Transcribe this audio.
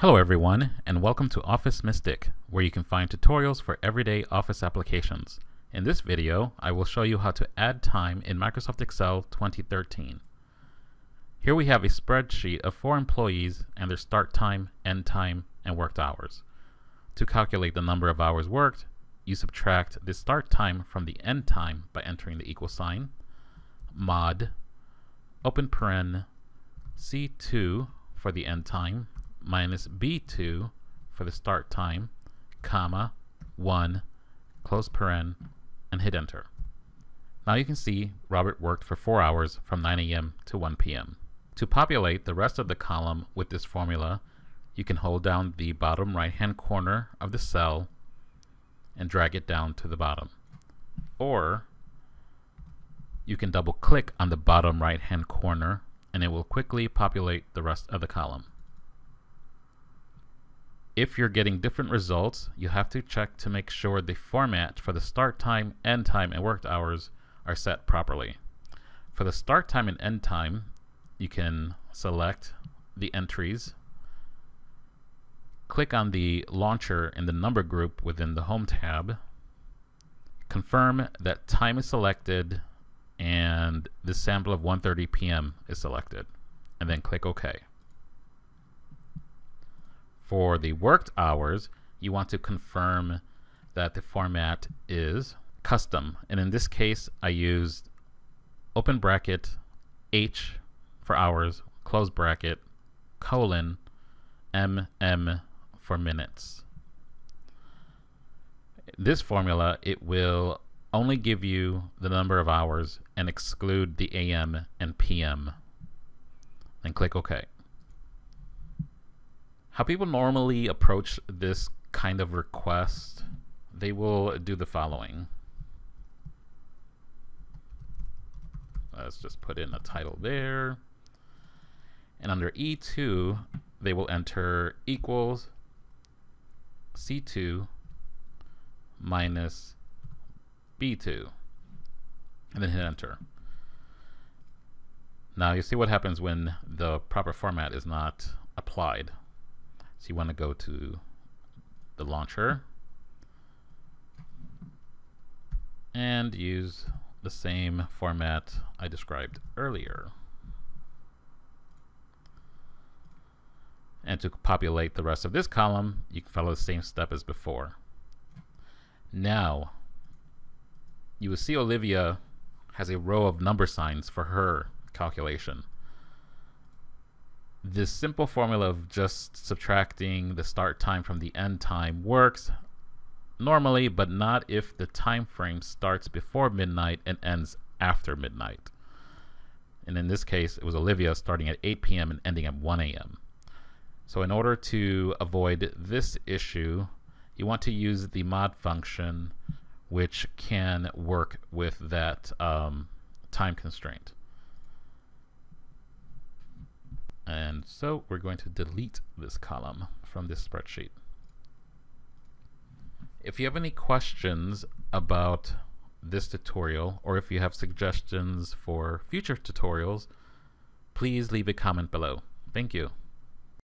Hello everyone, and welcome to Office Mystic, where you can find tutorials for everyday Office applications. In this video, I will show you how to add time in Microsoft Excel 2013. Here we have a spreadsheet of four employees and their start time, end time, and worked hours. To calculate the number of hours worked, you subtract the start time from the end time by entering the equal sign, mod, open paren, C2 for the end time, minus b2 for the start time, comma, 1, close paren, and hit enter. Now you can see Robert worked for 4 hours from 9 a.m. to 1 p.m. To populate the rest of the column with this formula, you can hold down the bottom right hand corner of the cell and drag it down to the bottom. Or you can double click on the bottom right hand corner and it will quickly populate the rest of the column if you're getting different results, you have to check to make sure the format for the start time, end time, and worked hours are set properly. For the start time and end time, you can select the entries, click on the launcher in the number group within the Home tab, confirm that time is selected and the sample of 1.30 p.m. is selected, and then click OK. For the worked hours, you want to confirm that the format is custom. And in this case, I used open bracket H for hours, close bracket, colon, MM for minutes. This formula, it will only give you the number of hours and exclude the AM and PM. And click OK. How people normally approach this kind of request, they will do the following. Let's just put in a title there. And under E2, they will enter equals C2 minus B2 and then hit enter. Now you see what happens when the proper format is not applied. So you want to go to the launcher and use the same format I described earlier. And to populate the rest of this column, you can follow the same step as before. Now, you will see Olivia has a row of number signs for her calculation this simple formula of just subtracting the start time from the end time works normally, but not if the time frame starts before midnight and ends after midnight. And in this case, it was Olivia starting at 8 p.m. and ending at 1 a.m. So in order to avoid this issue, you want to use the mod function, which can work with that um, time constraint. And so we're going to delete this column from this spreadsheet. If you have any questions about this tutorial, or if you have suggestions for future tutorials, please leave a comment below. Thank you.